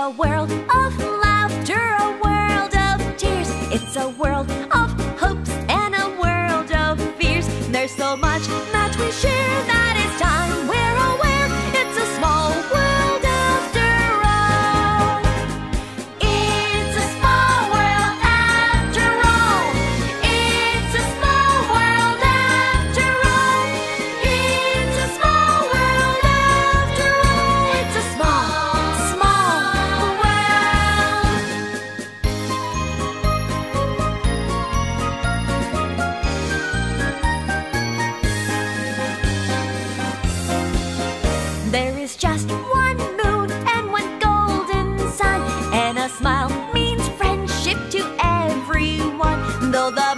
a world of laughter, a world of tears. It's a world of hopes and a world of fears. There's so much that we share that There is just one moon and one golden sun, and a smile means friendship to everyone. Though the